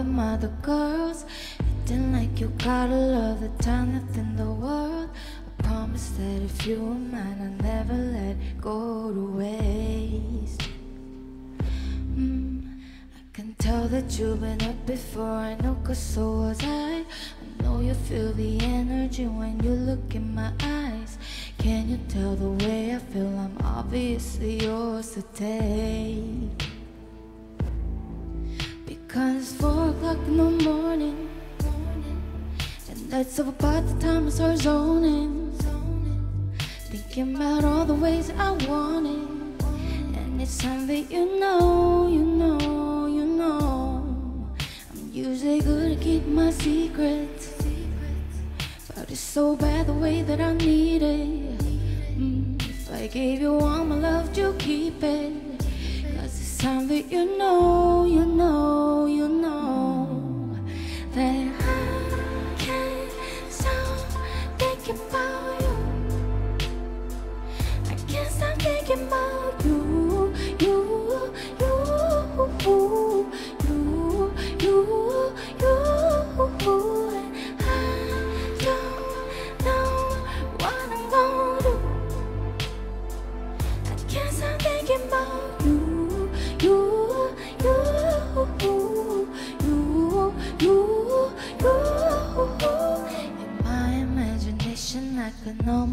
other girls. Acting like you got all of the time left in the world. I promise that if you were mine, I'd never let go to waste. Mm, I can tell that you've been up before, I know, cause so was I. I know you feel the energy when you look in my eyes. Can you tell the way I feel? I'm obviously yours to take. Because it's and that's about the time I start zoning. Thinking about all the ways I want it, and it's time that you know, you know, you know. I'm usually good at keep my secrets, but it's so bad the way that I need it. Mm, if I gave you all my love, you keep it? Cause it's time that you know, you know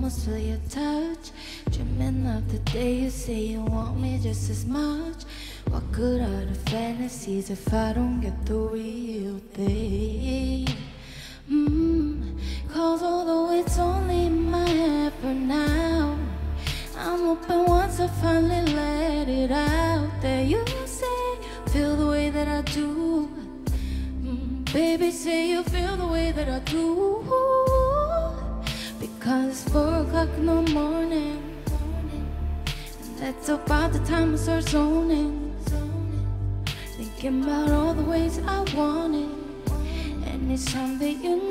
almost feel your touch. Dreaming of the day you say you want me just as much. What good are the fantasies if I don't get the real thing? Mm, Cause although it's only my head for now, I'm hoping once I finally let it out that I do. Mm, baby, say you feel the way that I do. Because it's four o'clock in the morning. That's about the time I start zoning. Thinking about all the ways I want it. And it's that you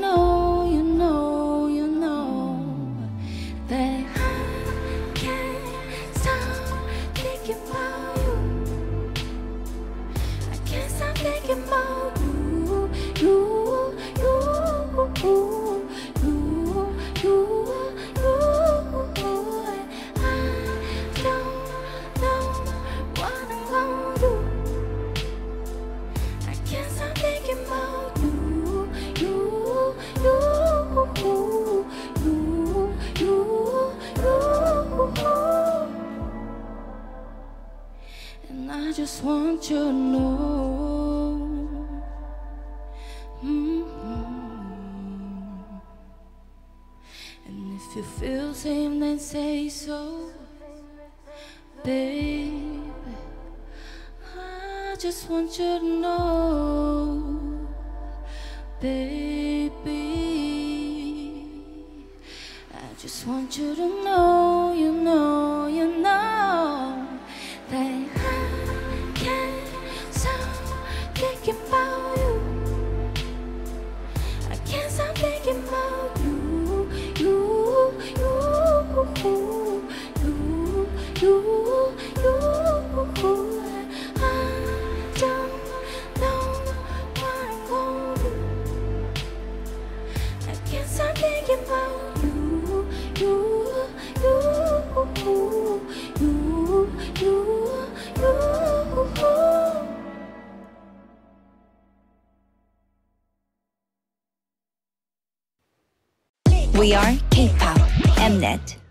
just want you to know. Mhm. And if you feel same, then say so, baby. I just want you to know, baby. I just want you to know, you know, you know We are K-pop Mnet.